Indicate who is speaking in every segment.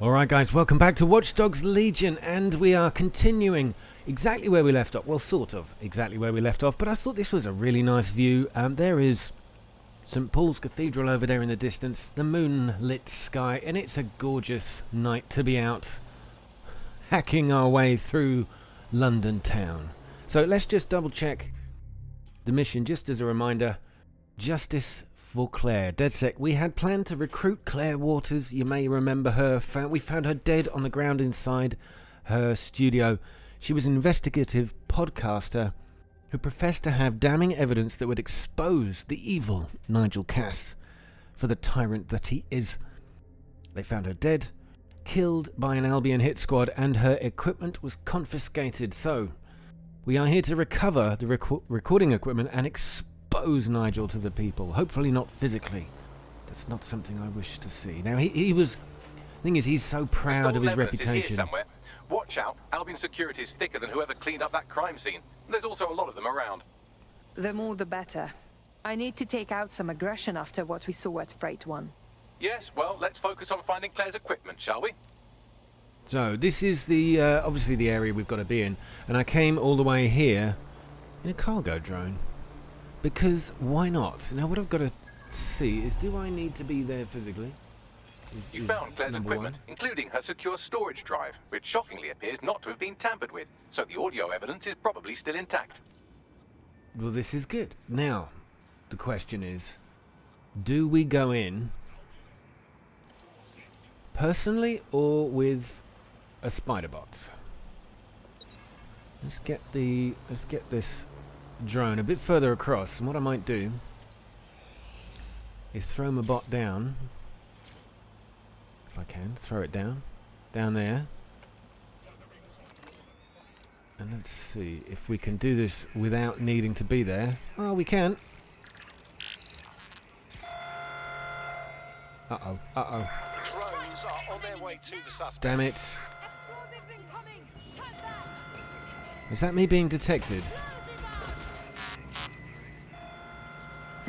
Speaker 1: Alright guys, welcome back to Watch Dogs Legion and we are continuing exactly where we left off. Well, sort of exactly where we left off, but I thought this was a really nice view. Um, there is St Paul's Cathedral over there in the distance, the moonlit sky, and it's a gorgeous night to be out hacking our way through London town. So let's just double check the mission just as a reminder. Justice for Claire. DedSec, we had planned to recruit Claire Waters. You may remember her. we found her dead on the ground inside her studio. She was an investigative podcaster who professed to have damning evidence that would expose the evil Nigel Cass for the tyrant that he is. They found her dead, killed by an Albion hit squad, and her equipment was confiscated. So, we are here to recover the rec recording equipment and expose expose Nigel to the people. Hopefully not physically. That's not something I wish to see. Now, he, he was... The thing is, he's so proud of his reputation.
Speaker 2: somewhere. Watch out. Albion security's thicker than whoever cleaned up that crime scene. There's also a lot of them around.
Speaker 3: The more the better. I need to take out some aggression after what we saw at Freight One.
Speaker 2: Yes, well, let's focus on finding Claire's equipment, shall we?
Speaker 1: So, this is the, uh, obviously the area we've got to be in. And I came all the way here in a cargo drone. Because why not? Now what I've got to see is do I need to be there physically?
Speaker 2: Is, you is found Claire's equipment, one? including her secure storage drive, which shockingly appears not to have been tampered with, so the audio evidence is probably still intact.
Speaker 1: Well, this is good. Now, the question is, do we go in personally or with a spider bot? Let's get the let's get this drone a bit further across and what I might do is throw my bot down. If I can throw it down. Down there. And let's see if we can do this without needing to be there. Oh we can. Uh-oh uh-oh. Drones are on their way to the suspect. damn it. Is that me being detected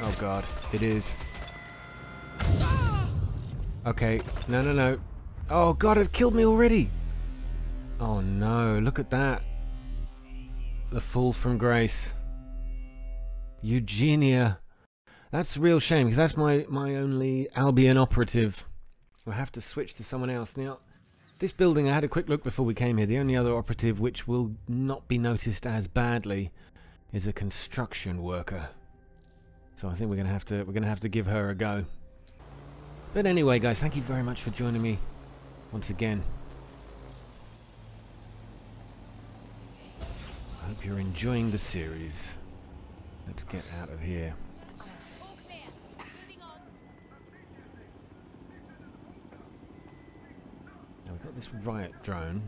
Speaker 1: Oh god, it is. Okay, no, no, no. Oh god, it killed me already! Oh no, look at that. The fall from grace. Eugenia. That's a real shame, because that's my, my only Albion operative. I have to switch to someone else. Now, this building, I had a quick look before we came here. The only other operative which will not be noticed as badly is a construction worker. So I think we're gonna have to we're gonna have to give her a go. But anyway, guys, thank you very much for joining me once again. I hope you're enjoying the series. Let's get out of here. Now we've got this riot drone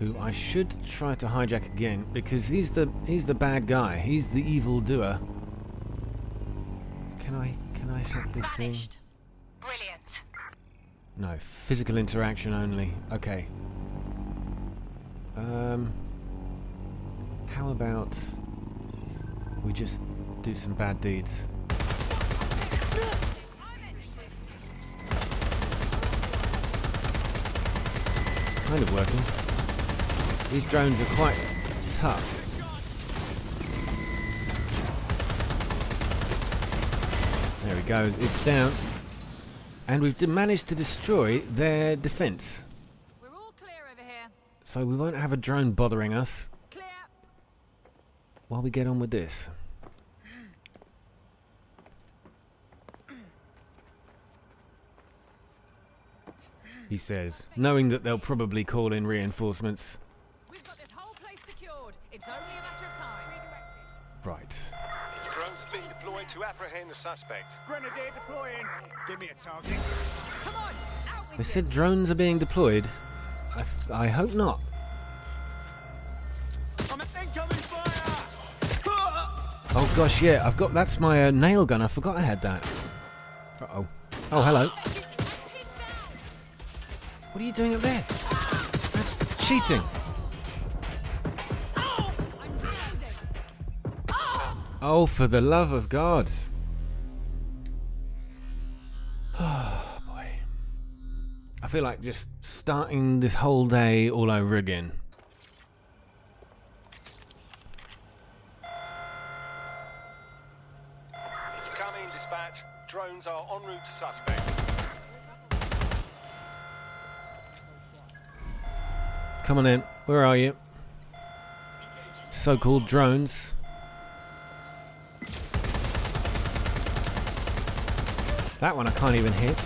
Speaker 1: who I should try to hijack again because he's the he's the bad guy. He's the evil doer. Can I can I hack this thing? Brilliant. No, physical interaction only. Okay. Um how about we just do some bad deeds? It's kind of working. These drones are quite tough. There he goes. It's down. And we've managed to destroy their defense. So we won't have a drone bothering us. Clear. While we get on with this. He says, knowing that they'll probably call in reinforcements.
Speaker 4: To apprehend the suspect. Grenadier deploying.
Speaker 1: Give me a target. Come on, they said drones are being deployed. I, I hope not. Oh gosh, yeah, I've got that's my uh, nail gun. I forgot I had that. Uh oh. Oh, hello. What are you doing up there? That's cheating. Oh, for the love of God. Oh, boy. I feel like just starting this whole day all over again.
Speaker 4: Come in, dispatch. Drones are en route to suspect.
Speaker 1: Come on in. Where are you? So-called drones. That one I can't even hit.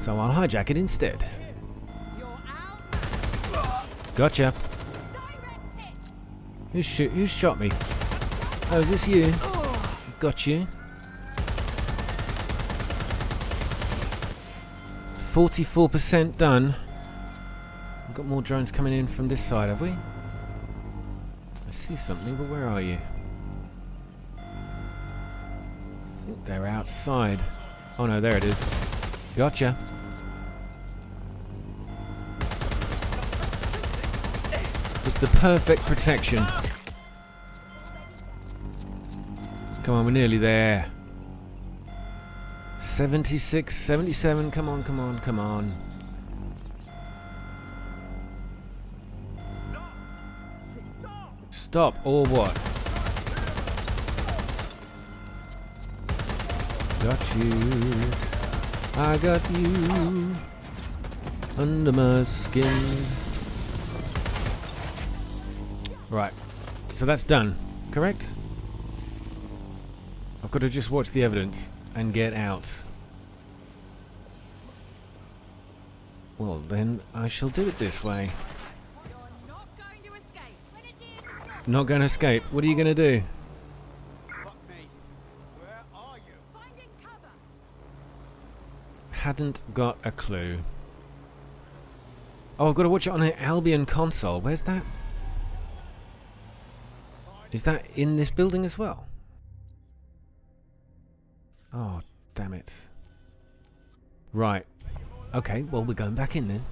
Speaker 1: So I'll hijack it instead. Gotcha. Who shoot? Who shot me? Oh, is this you? Got you. 44% done. We've got more drones coming in from this side, have we? I see something, but where are you? They're outside. Oh no, there it is. Gotcha. It's the perfect protection. Come on, we're nearly there. 76, 77, come on, come on, come on. Stop, or what? Got you. I got you. Under my skin. Right. So that's done, correct? I've got to just watch the evidence and get out. Well, then I shall do it this way.
Speaker 5: Not going to escape.
Speaker 1: Not going to escape. What are you going to do?
Speaker 4: Fuck me. Where are you?
Speaker 5: finding cover.
Speaker 1: Hadn't got a clue. Oh, I've got to watch it on an Albion console. Where's that? Is that in this building as well? Oh, damn it. Right. Okay, well, we're going back in then.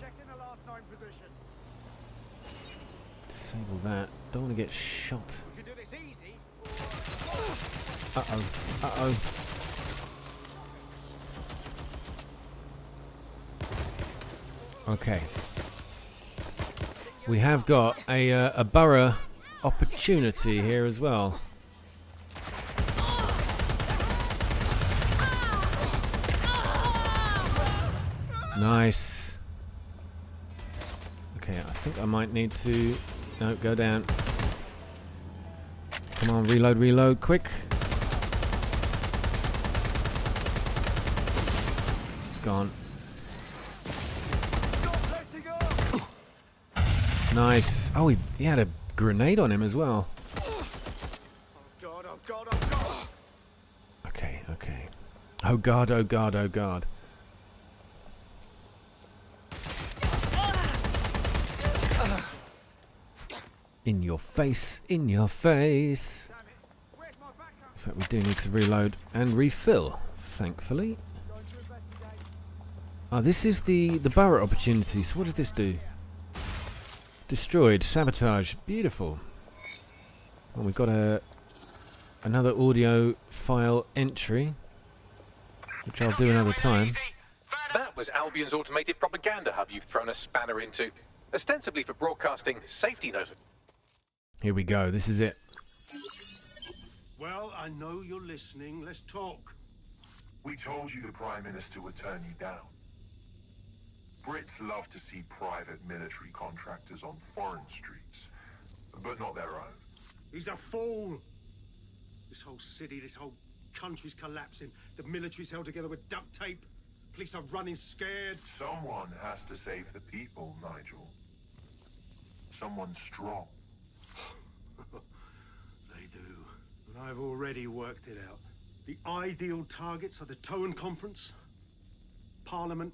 Speaker 4: Checking the last nine position.
Speaker 1: Disable that. Don't want to get shot.
Speaker 4: We can do this easy.
Speaker 1: Uh-oh. Uh-oh. Okay. We have got a, uh, a borough opportunity here as well. Nice. Okay, I think I might need to... No, go down. Come on, reload, reload, quick. It's gone.
Speaker 4: Stop letting go!
Speaker 1: Nice. Oh, he, he had a grenade on him as well. Okay, okay. Oh god, oh god, oh god. In your face, in your face. In fact, we do need to reload and refill, thankfully. Oh, this is the, the Barrett opportunity. So what does this do? Destroyed, sabotage, beautiful. Well, we've got a another audio file entry, which I'll do another time.
Speaker 2: That was Albion's automated propaganda hub you've thrown a spanner into. Ostensibly for broadcasting safety notice.
Speaker 1: Here we go. This is it.
Speaker 6: Well, I know you're listening. Let's talk.
Speaker 7: We told you the Prime Minister would turn you down. Brits love to see private military contractors on foreign streets, but not their own.
Speaker 6: He's a fool. This whole city, this whole country's collapsing. The military's held together with duct tape. Police are running scared.
Speaker 7: Someone has to save the people, Nigel. Someone strong.
Speaker 6: They do. And I've already worked it out. The ideal targets are the Towan Conference, Parliament,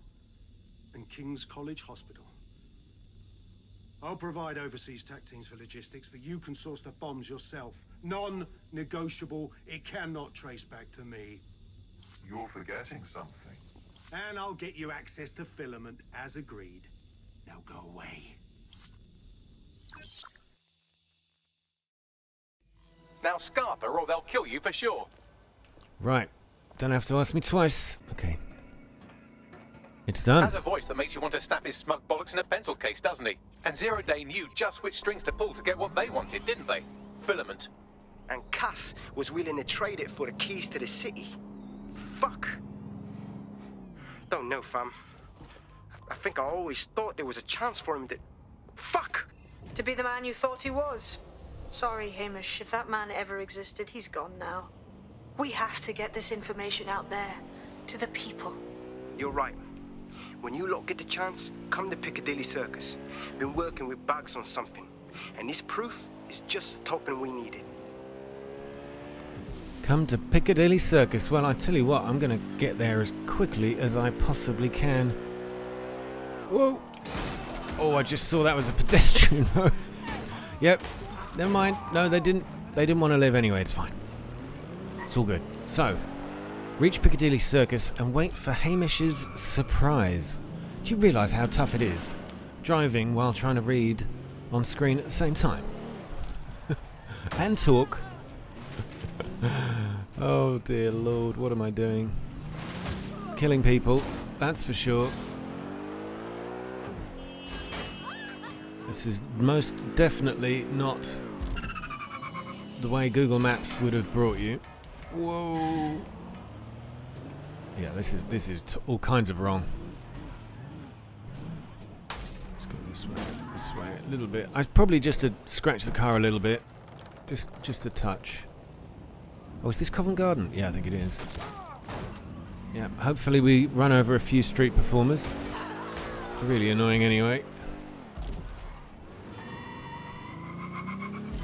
Speaker 6: and King's College Hospital. I'll provide overseas tac teams for logistics, but you can source the bombs yourself. Non-negotiable. It cannot trace back to me.
Speaker 7: You're forgetting something.
Speaker 6: And I'll get you access to filament, as agreed. Now go away.
Speaker 2: Now scarper or they'll kill you for sure.
Speaker 1: Right. Don't have to ask me twice. Okay. It's done.
Speaker 2: Has a voice that makes you want to snap his smug bollocks in a pencil case, doesn't he? And Zero Day knew just which strings to pull to get what they wanted, didn't they? Filament.
Speaker 8: And Cass was willing to trade it for the keys to the city. Fuck. Don't know, fam. I, I think I always thought there was a chance for him to. Fuck!
Speaker 9: To be the man you thought he was. Sorry, Hamish. If that man ever existed, he's gone now. We have to get this information out there. To the people.
Speaker 8: You're right. When you lot get the chance, come to Piccadilly Circus. Been working with Bags on something. And this proof is just the token we needed.
Speaker 1: Come to Piccadilly Circus. Well, I tell you what, I'm going to get there as quickly as I possibly can. Whoa! Oh, I just saw that was a pedestrian yep. Never mind. No, they didn't. They didn't want to live anyway. It's fine. It's all good. So, reach Piccadilly Circus and wait for Hamish's surprise. Do you realise how tough it is driving while trying to read on screen at the same time and talk? oh dear lord, what am I doing? Killing people, that's for sure. This is most definitely not the way Google Maps would have brought you. Whoa. Yeah, this is this is all kinds of wrong. Let's go this way, this way a little bit. I probably just to scratch the car a little bit, just just a touch. Oh, is this Covent Garden? Yeah, I think it is. Yeah, hopefully we run over a few street performers. Really annoying anyway.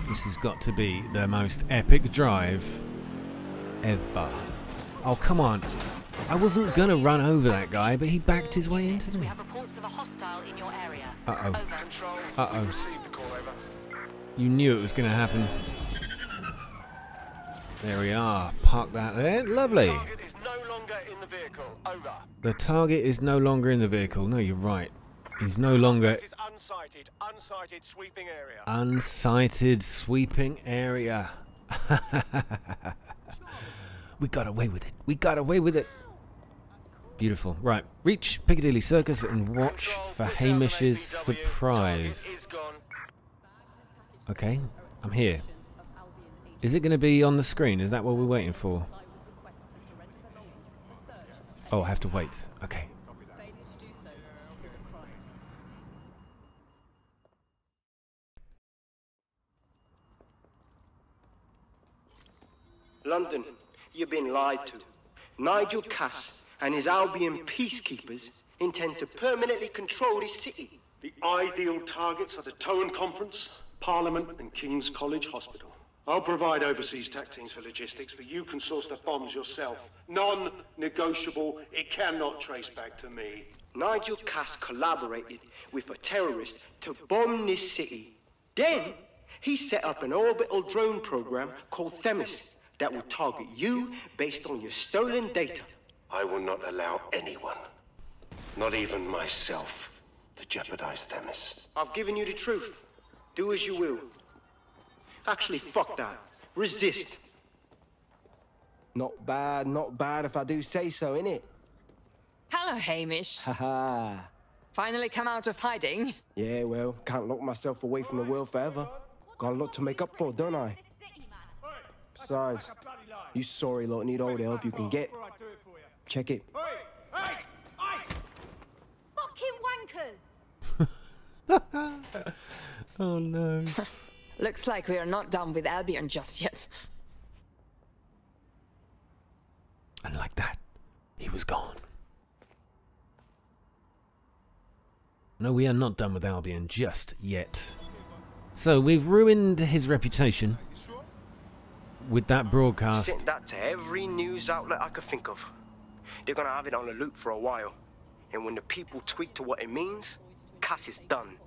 Speaker 1: This has got to be the most epic drive ever. Oh, come on. I wasn't going to run over that guy, but he backed his way into me. Uh-oh. Uh-oh. You knew it was going to happen. There we are. Park that there. Lovely.
Speaker 4: Target is no longer in the vehicle. Over.
Speaker 1: The target is no longer in the vehicle. No, you're right. He's no longer
Speaker 4: Suspect is unsighted. Unsighted sweeping area.
Speaker 1: unsighted sweeping area. we got away with it. We got away with it. Beautiful. Right, reach Piccadilly Circus and watch
Speaker 4: Control,
Speaker 1: for
Speaker 4: put down the
Speaker 1: Hamish's
Speaker 4: APW.
Speaker 1: surprise.
Speaker 4: Target is gone.
Speaker 1: Okay, I'm here. Is it going to be on the screen? Is that what we're waiting for? Oh, I have to wait. Okay.
Speaker 8: London, you've been lied to. Nigel Cass and his Albion peacekeepers intend to permanently control this city.
Speaker 6: The ideal targets are the Towan Conference, Parliament, and King's College Hospital. I'll provide overseas tech teams for logistics, but you can source the bombs yourself. Non negotiable. It cannot trace back to me.
Speaker 8: Nigel Cass collaborated with a terrorist to bomb this city. Then, he set up an orbital drone program called Themis that will target you based on your stolen data.
Speaker 6: I will not allow anyone, not even myself, to jeopardize Themis.
Speaker 8: I've given you the truth. Do as you will. Actually, fuck that. Resist.
Speaker 10: Not bad, not bad if I do say so, innit?
Speaker 3: Hello, Hamish.
Speaker 10: Haha.
Speaker 3: Finally come out of hiding.
Speaker 10: yeah, well, can't lock myself away from the world forever. Got a lot to make up for, don't I? Besides, you sorry lot need all the help you can get. Check it.
Speaker 11: Fucking wankers!
Speaker 1: Oh no.
Speaker 3: Looks like we are not done with Albion just yet.
Speaker 1: And like that, he was gone. No, we are not done with Albion just yet. So we've ruined his reputation with that broadcast.
Speaker 8: Sent that to every news outlet I could think of. They're gonna have it on the loop for a while. And when the people tweet to what it means, Cass is done.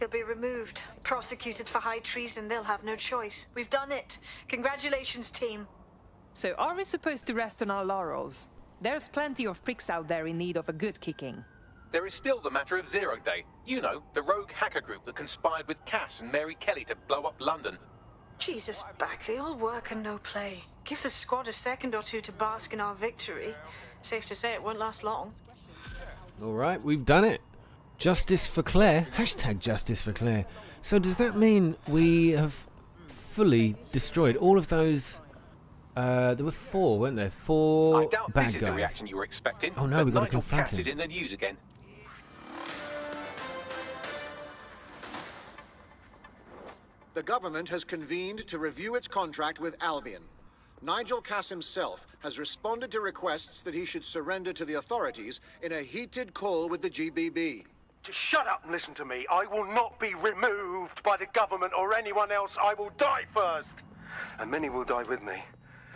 Speaker 9: He'll be removed, prosecuted for high treason. They'll have no choice. We've done it. Congratulations, team.
Speaker 3: So are we supposed to rest on our laurels? There's plenty of pricks out there in need of a good kicking.
Speaker 2: There is still the matter of Zero Day. You know, the rogue hacker group that conspired with Cass and Mary Kelley to blow up London.
Speaker 9: Jesus, Bagley, all work and no play. Give the squad a second or two to bask in our victory. Safe to say it won't last long.
Speaker 1: All right, we've done it. Justice for Claire. Hashtag justice for Claire. So does that mean we have fully destroyed all of those? Uh, there were four, weren't there? Four
Speaker 2: I doubt
Speaker 1: bad
Speaker 2: this is
Speaker 1: guys.
Speaker 2: the reaction you were expecting.
Speaker 1: Oh no,
Speaker 2: but
Speaker 1: we got to
Speaker 2: Nigel
Speaker 1: confront
Speaker 2: Cass
Speaker 1: him.
Speaker 2: is in the news again.
Speaker 12: The government has convened to review its contract with Albion. Nigel Cass himself has responded to requests that he should surrender to the authorities in a heated call with the GBB.
Speaker 6: Just shut up and listen to me. I will not be removed by the government or anyone else. I will die first. And many will die with me.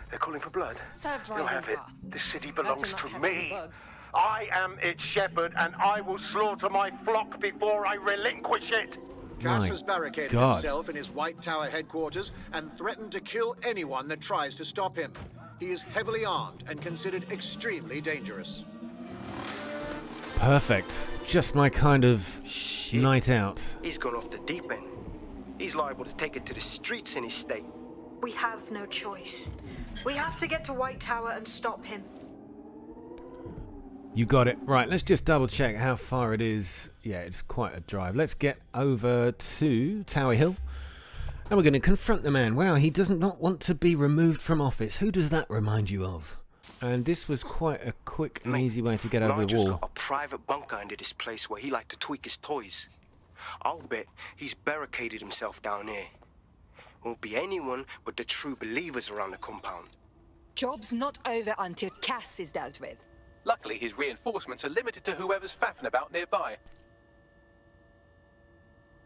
Speaker 6: They're calling for blood.
Speaker 3: Serve
Speaker 6: You'll have it.
Speaker 3: car.
Speaker 6: This city belongs to me. I am its shepherd, and I will slaughter my flock before I relinquish it.
Speaker 12: Cass
Speaker 1: My
Speaker 12: has barricaded
Speaker 1: God.
Speaker 12: himself in his White Tower headquarters and threatened to kill anyone that tries to stop him. He is heavily armed and considered extremely dangerous.
Speaker 1: Perfect. Just my kind of night out.
Speaker 8: He's gone off the deep end. He's liable to take it to the streets in his state.
Speaker 9: We have no choice. We have to get to White Tower and stop him.
Speaker 1: You got it. Right, let's just double check how far it is. Yeah, it's quite a drive. Let's get over to Tower Hill. And we're going to confront the man. Wow, he does not want to be removed from office. Who does that remind you of? And this was quite a quick and easy way to get over the
Speaker 8: Nigel's
Speaker 1: wall.
Speaker 8: got a private bunker under this place where he like to tweak his toys. I'll bet he's barricaded himself down here. Won't be anyone but the true believers around the compound.
Speaker 3: Job's not over until Cass is dealt with.
Speaker 2: Luckily, his reinforcements are limited to whoever's faffing about nearby.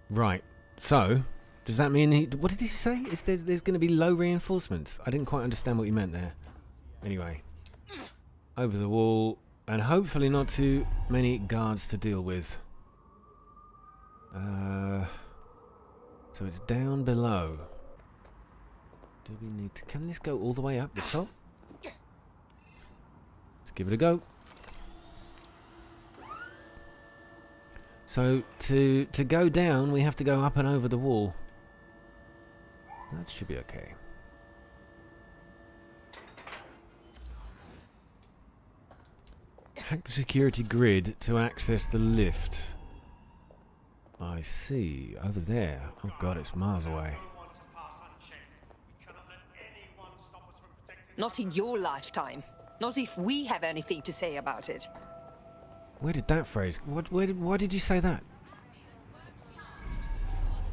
Speaker 1: Right. So, does that mean he... What did he say? Is there, there's going to be low reinforcements? I didn't quite understand what you meant there. Anyway. Over the wall. And hopefully not too many guards to deal with. Uh, so it's down below. Do we need to... Can this go all the way up the top? Let's give it a go. So to to go down, we have to go up and over the wall. That should be okay. Hack the security grid to access the lift. I see. Over there. Oh god, it's miles away.
Speaker 3: Not in your lifetime. Not if we have anything to say about it.
Speaker 1: Where did that phrase? What? Where did? Why did you say that?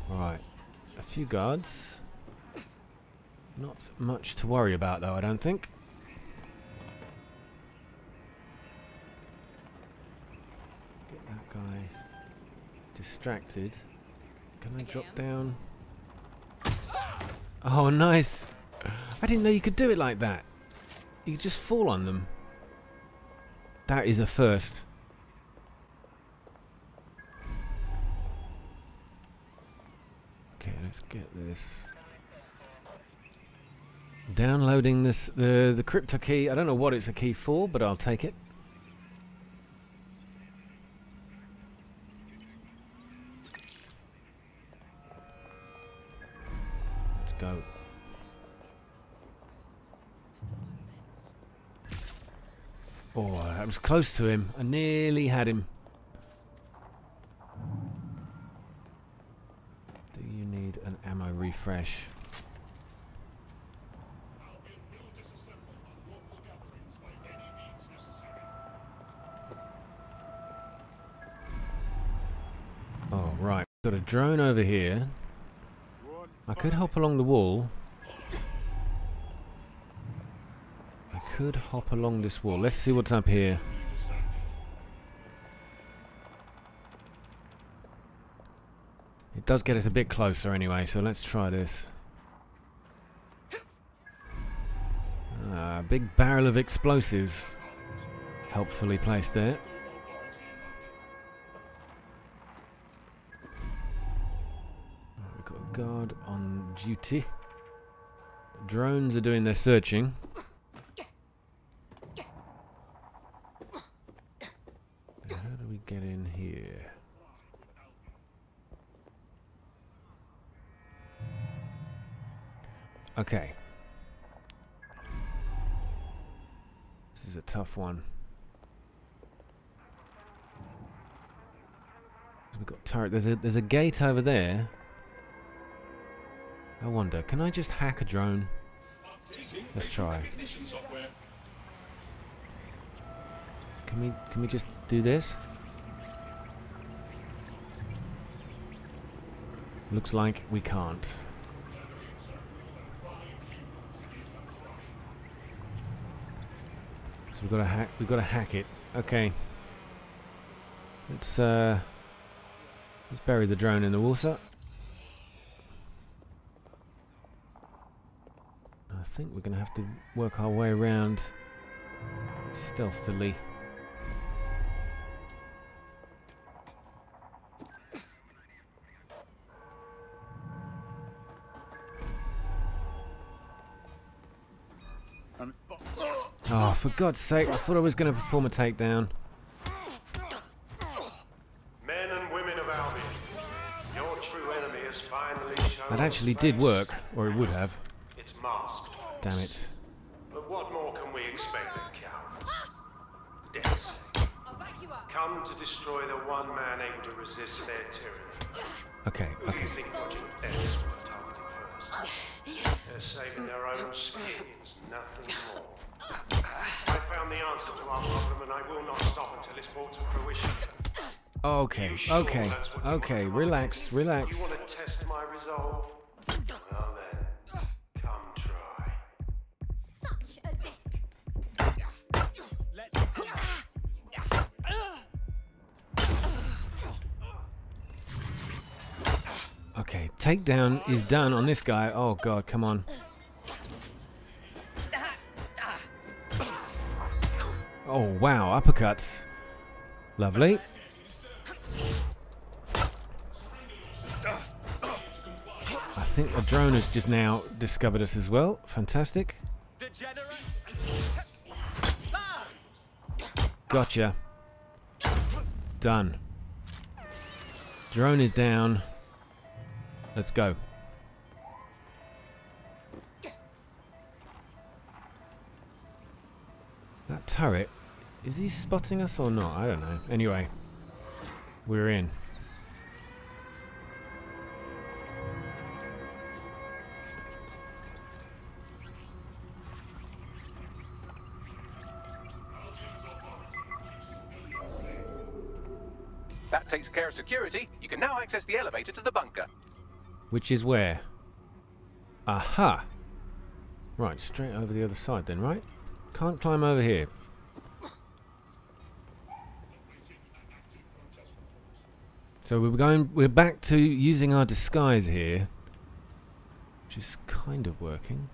Speaker 1: Right, a few guards. Not much to worry about, though. I don't think. Get that guy distracted. Can I drop down? Oh, nice! I didn't know you could do it like that. You could just fall on them. That is a first. Let's get this. Downloading this the the crypto key. I don't know what it's a key for, but I'll take it. Let's go. Oh, that was close to him. I nearly had him. Do you need an ammo refresh? Oh, right. Got a drone over here. I could hop along the wall. I could hop along this wall. Let's see what's up here. Does get us a bit closer anyway, so let's try this. Ah, big barrel of explosives. Helpfully placed there. We've got a guard on duty. Drones are doing their searching. One. We've got turret. There's a there's a gate over there. I wonder, can I just hack a drone? Let's try. Can we can we just do this? Looks like we can't. So we've got to hack we've got to hack it. Okay. Let's uh let's bury the drone in the water. I think we're gonna have to work our way around stealthily. For God's sake, I thought I was going to perform a takedown.
Speaker 6: Men and women of Albion, your true enemy has finally shown
Speaker 1: That actually did work, or it would have.
Speaker 6: It's masked.
Speaker 1: Damn it.
Speaker 6: But what more can we expect of cowards? Death. Come to destroy the one man able to resist their tyranny.
Speaker 1: Okay,
Speaker 6: Who
Speaker 1: okay.
Speaker 6: you think Project X would have targeted first? They're saving their own skins, nothing more. I the answer to our problem and I will not stop until it's brought to fruition.
Speaker 1: Okay, okay, okay, relax,
Speaker 6: You
Speaker 1: relax.
Speaker 6: want to test my resolve? Well then, come try.
Speaker 13: Such a dick.
Speaker 1: Okay, takedown is done on this guy. Oh god, come on. Oh wow, uppercuts. Lovely. I think the drone has just now discovered us as well. Fantastic. Gotcha. Done. Drone is down. Let's go. That turret, is he spotting us or not? I don't know. Anyway, we're in.
Speaker 2: That takes care of security. You can now access the elevator to the bunker.
Speaker 1: Which is where? Aha! Right, straight over the other side then, right? Can't climb over here. So we're going we're back to using our disguise here. Which is kind of working.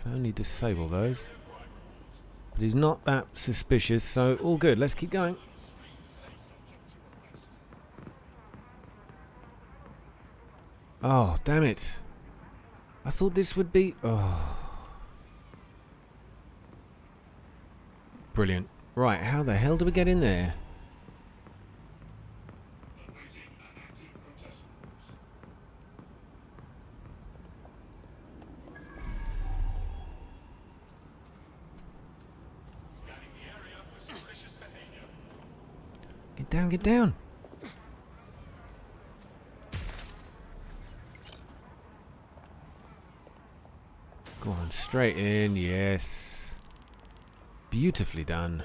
Speaker 1: Can only disable those. But he's not that suspicious, so all good. Let's keep going. Oh, damn it. I thought this would be... Oh. Brilliant. Right, how the hell do we get in there? Get down. Go on, straight in, yes. Beautifully done.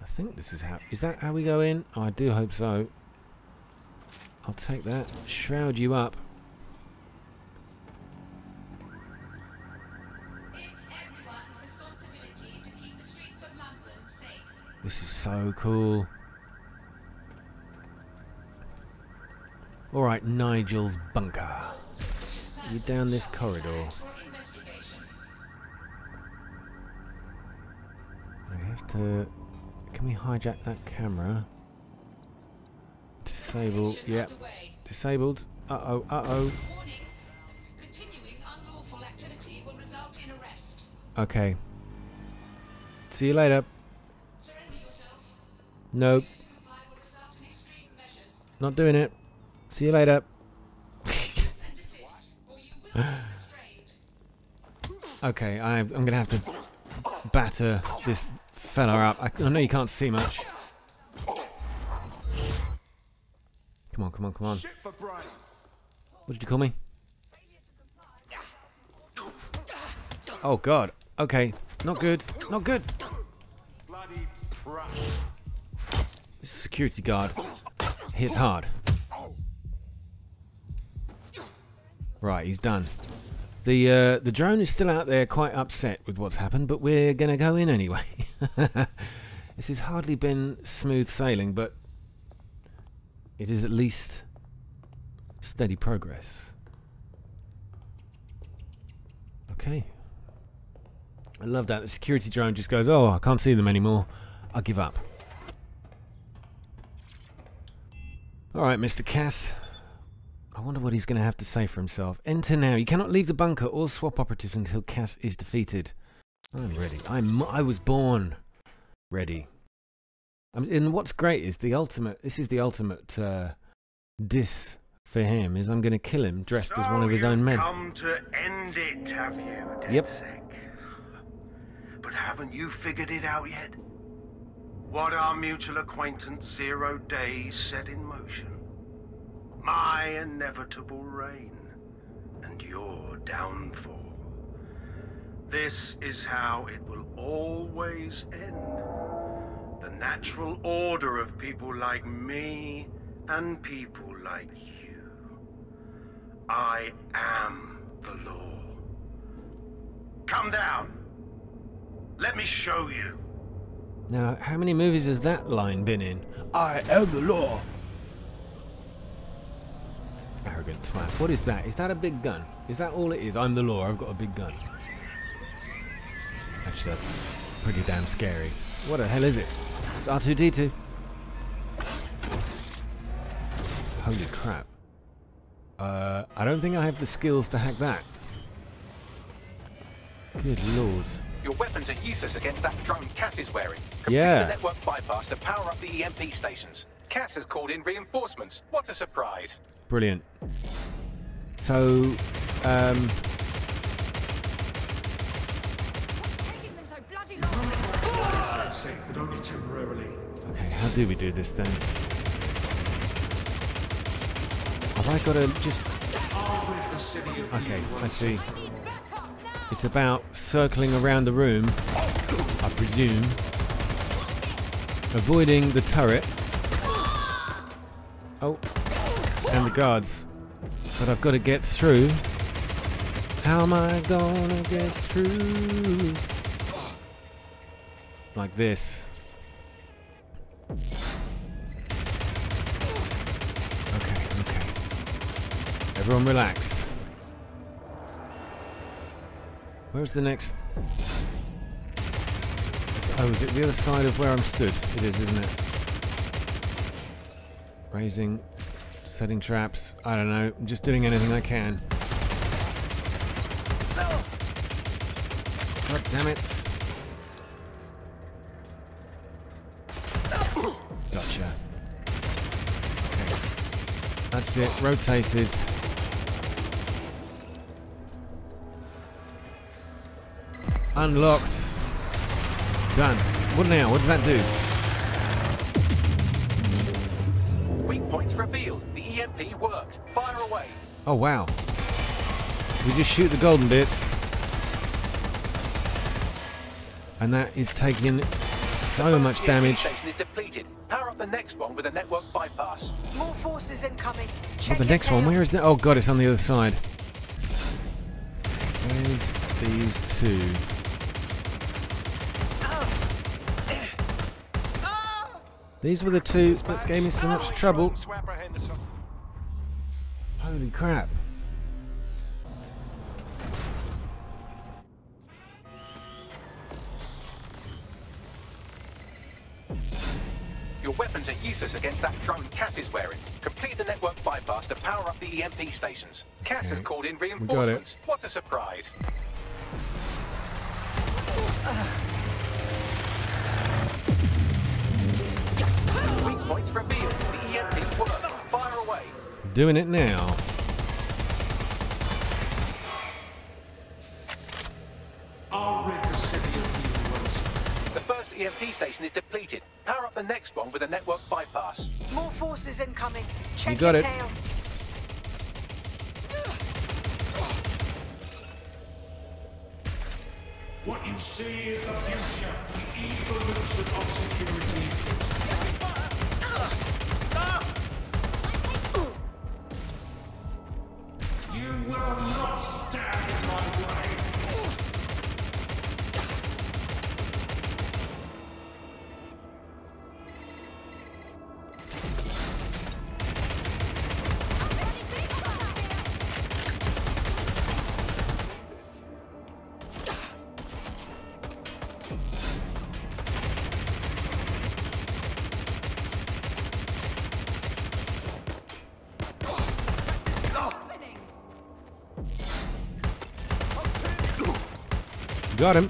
Speaker 1: I think this is how... Is that how we go in? Oh, I do hope so. I'll take that. Shroud you up. This is so cool. Alright, Nigel's bunker. You're down this corridor. We have to... Can we hijack that camera? Disable... Yep. Disabled. Uh-oh, uh-oh. Okay. See you later. Nope. Not doing it. See you later. okay, I, I'm going to have to batter this fella up. I, I know you can't see much. Come on, come on, come on. What did you call me? Oh god. Okay. Not good. Not good. This security guard hits hard. Right, he's done. The uh, the drone is still out there quite upset with what's happened, but we're going to go in anyway. this has hardly been smooth sailing, but it is at least steady progress. Okay. I love that. The security drone just goes, oh, I can't see them anymore. I give up. Alright, Mr. Cass. I wonder what he's going to have to say for himself. Enter now. You cannot leave the bunker or swap operatives until Cass is defeated. I'm ready. I'm, I was born ready. I mean, and what's great is the ultimate, this is the ultimate uh, diss for him, is I'm going to kill him dressed
Speaker 6: so
Speaker 1: as one of his own men.
Speaker 6: come to end it, have you,
Speaker 1: Yep.
Speaker 6: DedSec? But haven't you figured it out yet? What our mutual acquaintance Zero Days set in motion? My inevitable reign and your downfall. This is how it will always end. The natural order of people like me and people like you. I am the law. Come down. Let me show you.
Speaker 1: Now, how many movies has that line been in? I am the law. Arrogant twat. What is that? Is that a big gun? Is that all it is? I'm the law. I've got a big gun. Actually, that's pretty damn scary. What the hell is it? It's R2D2. Holy crap. Uh, I don't think I have the skills to hack that. Good lord.
Speaker 2: Your weapons are useless against that drone Cass is wearing. Complete
Speaker 1: Yeah.
Speaker 2: the network bypass to power up the EMP stations. Cass has called in reinforcements. What a surprise.
Speaker 1: Brilliant. So, um, okay, how do we do this then? Have I got to just... Okay, I see. It's about circling around the room, I presume. Avoiding the turret. Oh, and the guards. But I've got to get through. How am I gonna get through? Like this. Okay, okay. Everyone relax. Where's the next? Oh, is it the other side of where I'm stood? It is, isn't it? Raising, setting traps. I don't know. I'm just doing anything I can. God damn it. Gotcha. Okay. That's it. Rotated. Unlocked. Done. What now? What does that do?
Speaker 2: EMP worked. Fire away.
Speaker 1: Oh wow. We just shoot the golden bits. And that is taking so much
Speaker 2: EMP
Speaker 1: damage.
Speaker 2: station is depleted. Power up the next one with a network bypass.
Speaker 3: More forces incoming.
Speaker 1: Oh, the next one, where is that? Oh god, it's on the other side. Where's these two? These were the two that gave me so much trouble. Holy crap.
Speaker 2: Your weapons are useless against that drone Cass is wearing. Complete the network bypass to power up the EMP stations. Cass has called in reinforcements. What a surprise. Weak points revealed. The EMP worked.
Speaker 1: Doing it now.
Speaker 2: The first EMP station is depleted. Power up the next one with a network bypass.
Speaker 9: More forces incoming. Check
Speaker 1: you got it.
Speaker 9: Tail.
Speaker 14: What you see is the future, the evolution of security.
Speaker 1: Got him.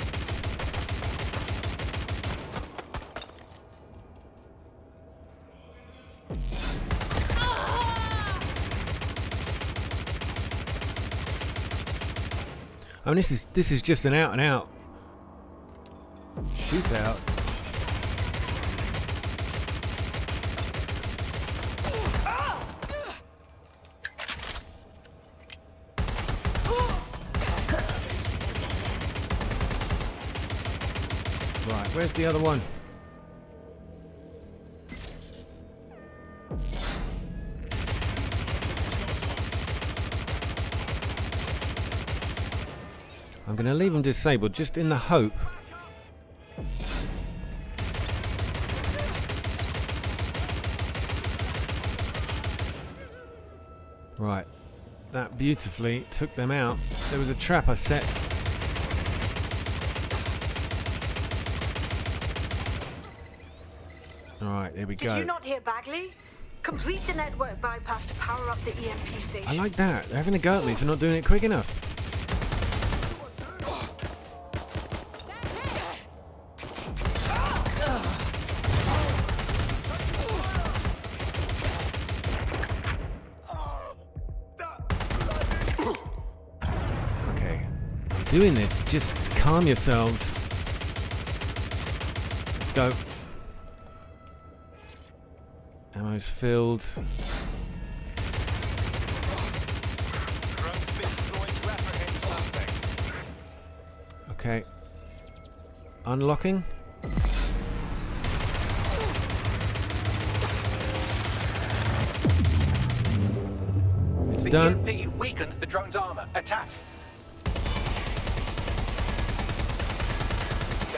Speaker 1: I mean, this is this is just an out and out shootout. Right, where's the other one? I'm going to leave them disabled just in the hope. Right, that beautifully took them out. There was a trap I set Alright, there we
Speaker 9: Did
Speaker 1: go.
Speaker 9: you not hear Bagley? Complete the network bypass to power up the EMP station.
Speaker 1: I like that. They're having a go at me for not doing it quick enough. Okay. Doing this, just calm yourselves. Let's go. Ammo's filled. Okay. Unlocking. It's
Speaker 2: the
Speaker 1: done.
Speaker 2: EMP weakened the drone's armor. Attack. The drone's shielding is back online.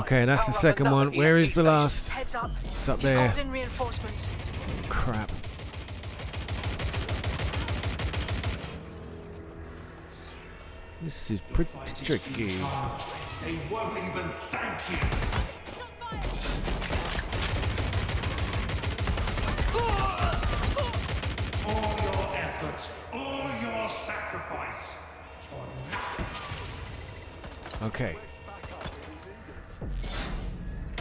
Speaker 1: Okay, that's the second one. Where is the last?
Speaker 9: Heads up.
Speaker 1: It's up there.
Speaker 9: called in reinforcements.
Speaker 1: Crap. This is pretty tricky.
Speaker 14: They won't even thank you. All your efforts, all your sacrifice for nothing.
Speaker 1: Okay.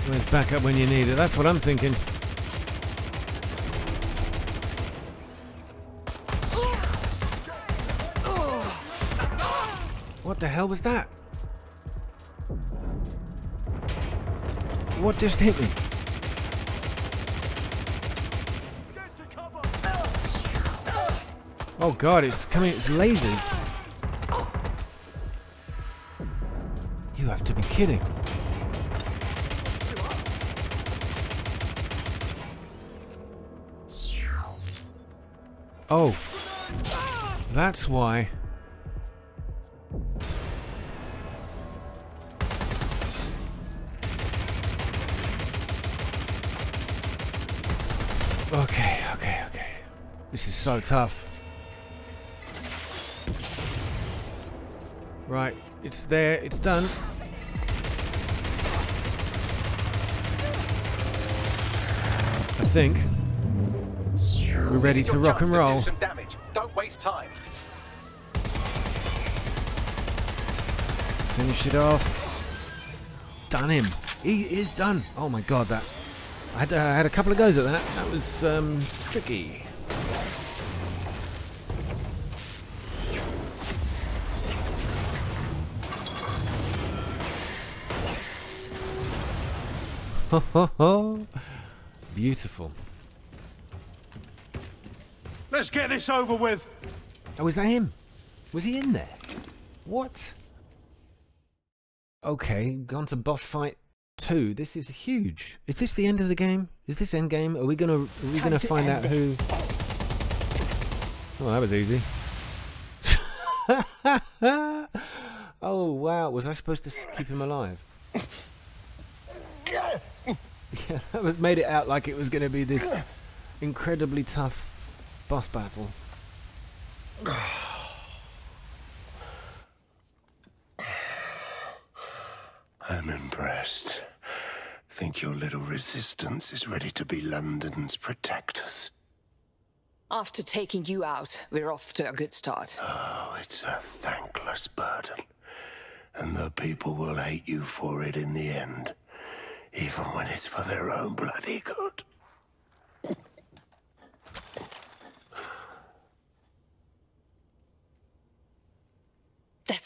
Speaker 1: Where's backup when you need it? That's what I'm thinking. What the hell was that? What just hit me? Oh god, it's coming, it's lasers. You have to be kidding. Oh. That's why. Okay, okay, okay. This is so tough. Right, it's there, it's done. I think. We're ready to rock and roll.
Speaker 2: do some damage. Don't waste time.
Speaker 1: Finish it off. Done him. He is done. Oh my god, that. I had, uh, I had a couple of goes at that. That was um, tricky. Beautiful.
Speaker 6: Let's get this over with.
Speaker 1: Oh, is that him? Was he in there? What? Okay, gone to boss fight two. This is huge. Is this the end of the game? Is this end game? Are we gonna are we
Speaker 3: Time
Speaker 1: gonna
Speaker 3: to
Speaker 1: find out
Speaker 3: this.
Speaker 1: who? Oh, that was easy. oh wow, was I supposed to keep him alive? yeah, that was made it out like it was gonna be this incredibly tough boss battle.
Speaker 15: I'm impressed. Think your little resistance is ready to be London's protectors.
Speaker 10: After taking you out, we're off to a good start.
Speaker 15: Oh, it's a thankless burden. And the people will hate you for it in the end. Even when it's for their own bloody good.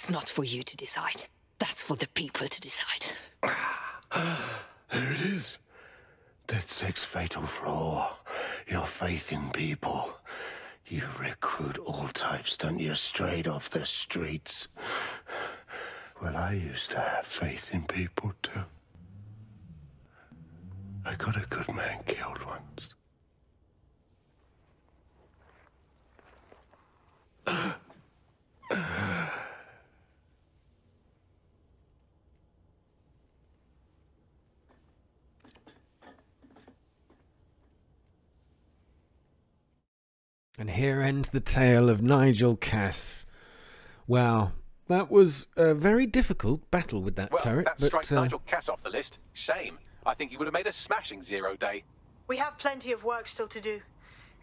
Speaker 10: Not for you to decide. That's for the people to decide.
Speaker 15: There it is. DedSec fatal flaw. Your faith in people. You recruit all types, don't you, straight off the streets. Well, I used to have faith in people, too. I got a good man killed once.
Speaker 1: And here ends the tale of Nigel Cass. Wow, that was a very difficult battle with that
Speaker 2: Well,
Speaker 1: turret.
Speaker 2: that
Speaker 1: but,
Speaker 2: strikes
Speaker 1: uh,
Speaker 2: Nigel Cass off the list. Shame. I think he would have made a smashing zero day.
Speaker 9: We have plenty of work still to do.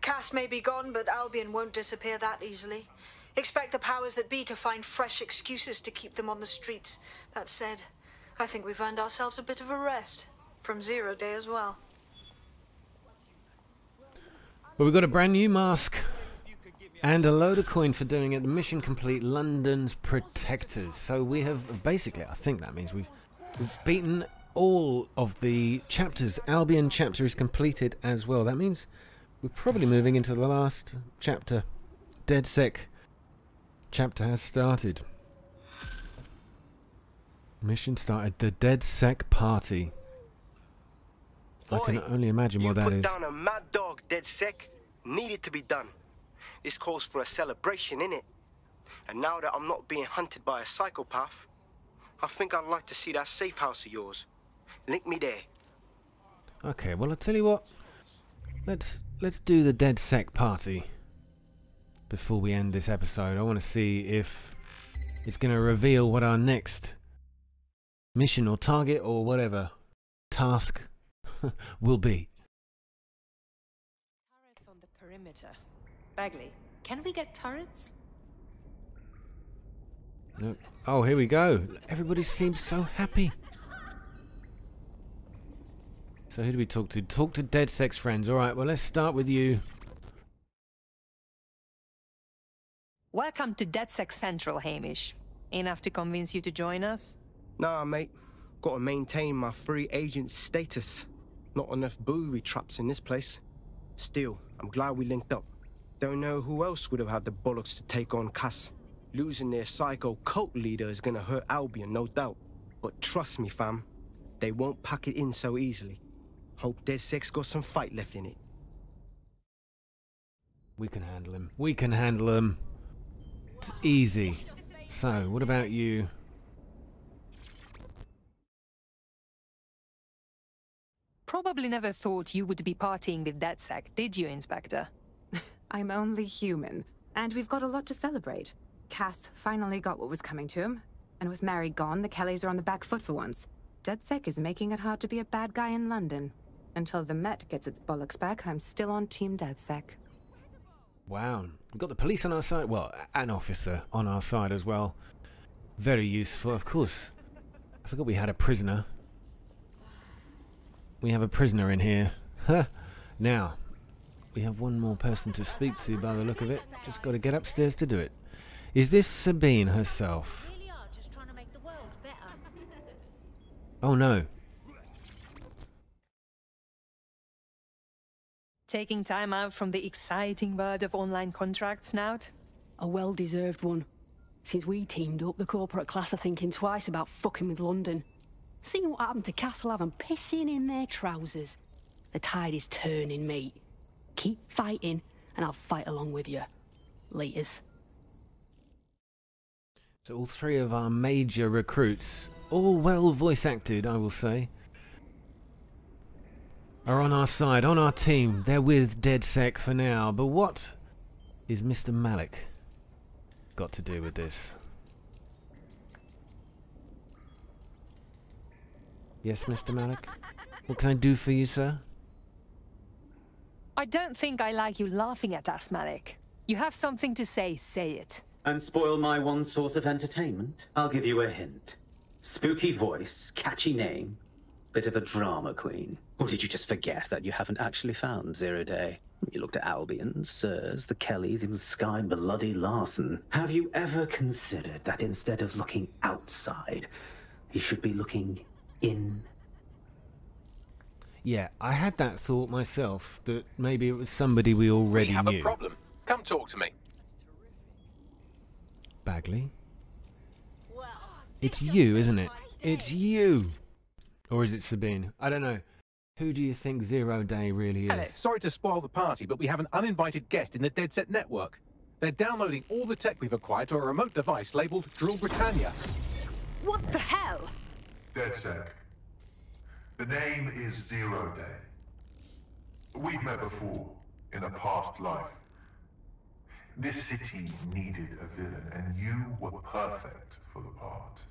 Speaker 9: Cass may be gone, but Albion won't disappear that easily. Expect the powers that be to find fresh excuses to keep them on the streets. That said, I think we've earned ourselves a bit of a rest. From Zero Day as well.
Speaker 1: But we've got a brand new mask and a load of coin for doing it. The mission complete. London's protectors. So we have basically, I think that means we've, we've beaten all of the chapters. Albion chapter is completed as well. That means we're probably moving into the last chapter. DedSec chapter has started. Mission started. The DedSec party. I can only imagine
Speaker 8: you
Speaker 1: what that
Speaker 8: put down a mad dog DedSec. Needed to be done. This calls for a celebration, innit? And now that I'm not being hunted by a psychopath, I think I'd like to see that safe house of yours. Link me there.
Speaker 1: Okay, well I'll tell you what. Let's let's do the DedSec party before we end this episode. I want to see if it's going to reveal what our next mission or target or whatever task will be.
Speaker 3: Turrets on the perimeter. Bagley, can we get turrets?
Speaker 1: Look. Oh, here we go. Everybody seems so happy. So who do we talk to? Talk to DedSec friends. All right. Well, let's start with you.
Speaker 3: Welcome to DedSec Central, Hamish. Enough to convince you to join us?
Speaker 8: Nah, mate. Gotta maintain my free agent status. Not enough booby traps in this place. Still, I'm glad we linked up. Don't know who else would have had the bollocks to take on Cass. Losing their psycho cult leader is gonna hurt Albion, no doubt. But trust me, fam, they won't pack it in so easily. Hope DedSec got some fight left in it.
Speaker 1: We can handle him. We can handle him. It's easy. So, what about you?
Speaker 3: Probably never thought you would be partying with DedSec, did you, Inspector?
Speaker 16: I'm only human, and we've got a lot to celebrate. Cass finally got what was coming to him, and with Mary gone, the Kelleys are on the back foot for once. DedSec is making it hard to be a bad guy in London. Until the Met gets its bollocks back, I'm still on Team DedSec.
Speaker 1: Wow. We've got the police on our side. Well, an officer on our side as well. Very useful, of course. I forgot we had a prisoner we have a prisoner in here. now, we have one more person to speak to by the look of it. Just got to get upstairs to do it. Is this Sabine herself? Oh no.
Speaker 3: Taking time out from the exciting world of online contracts, Snout?
Speaker 17: A well-deserved one. Since we teamed up, the corporate class are thinking twice about fucking with London. See what happened to Castlehaven pissing in their trousers. The tide is turning, mate. Keep fighting, and I'll fight along with you. Laters.
Speaker 1: So all three of our major recruits, all well voice acted, I will say, are on our side, on our team. They're with DedSec for now. But what is Mr. Malik got to do with this? Yes, Mr. Malik? What can I do for you, sir?
Speaker 3: I don't think I like you laughing at us, Malik. You have something to say, say it.
Speaker 18: And spoil my one source of entertainment? I'll give you a hint. Spooky voice, catchy name, bit of a drama queen.
Speaker 19: Or did you just forget that you haven't actually found Zero Day? You looked at Albion, SIRS, the Kelleys, even Skye Bloody Larsen.
Speaker 18: Have you ever considered that instead of looking outside, you should be looking in?
Speaker 1: Yeah, I had that thought myself, that maybe it was somebody we already
Speaker 2: we have
Speaker 1: knew.
Speaker 2: a problem. Come talk to me.
Speaker 1: Bagley? It's you, isn't it? It's you! Or is it Sabine? I don't know. Who do you think Zero Day really is?
Speaker 2: Sorry to spoil the party, but we have an uninvited guest in the DedSec network. They're downloading all the tech we've acquired to a remote device labeled Drill Britannia.
Speaker 17: What the hell?
Speaker 7: DedSec. The name is Zero Day. We've met before, in a past life. This city needed a villain, and you were perfect for the part.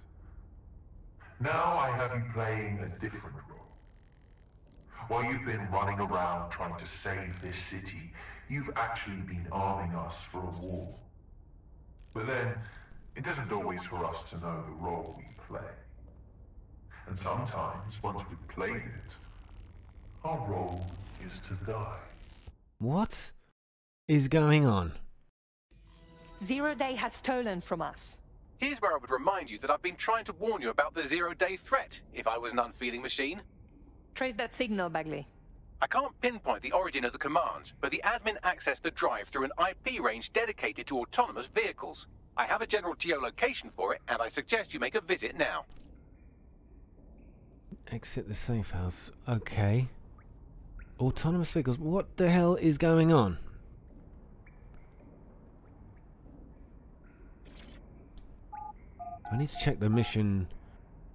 Speaker 7: Now I have you playing a different role. While you've been running around trying to save this city, you've actually been arming us for a war. But then, it isn't always for us to know the role we play. And sometimes, once we've played it, our role is to die.
Speaker 1: What is going on?
Speaker 3: Zero Day has stolen from us.
Speaker 2: Here's where I would remind you that I've been trying to warn you about the zero-day threat, if I was an unfeeling machine.
Speaker 3: Trace that signal, Bagley.
Speaker 2: I can't pinpoint the origin of the commands, but the admin accessed the drive through an IP range dedicated to autonomous vehicles. I have a general geolocation for it, and I suggest you make a visit now.
Speaker 1: Exit the safe house. Okay. Autonomous vehicles. What the hell is going on? I need to check the mission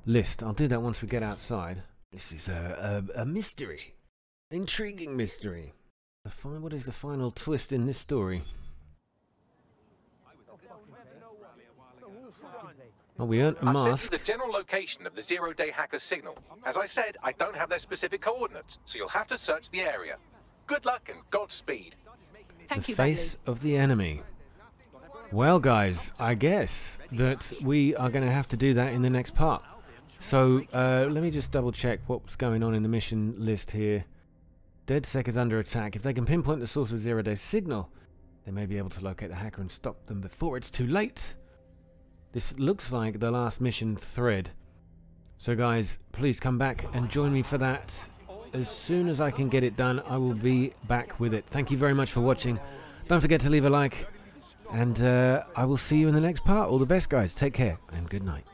Speaker 1: list. I'll do that once we get outside. This is a, a, a mystery. Intriguing mystery. The fi what is the final twist in this story? Oh, we earned a
Speaker 2: I've sent you the general location of the zero-day hacker's signal. As I said, I don't have their specific coordinates, so you'll have to search the area. Good luck and Godspeed.
Speaker 3: Thank
Speaker 1: the
Speaker 3: you,
Speaker 1: face of the enemy. Well, guys, I guess that we are going to have to do that in the next part. So, uh, let me just double check what's going on in the mission list here. DedSec is under attack. If they can pinpoint the source of Zero Day signal, they may be able to locate the hacker and stop them before it's too late. This looks like the last mission thread. So guys, please come back and join me for that. As soon as I can get it done, I will be back with it. Thank you very much for watching. Don't forget to leave a like. And uh, I will see you in the next part. All the best, guys. Take care and good night.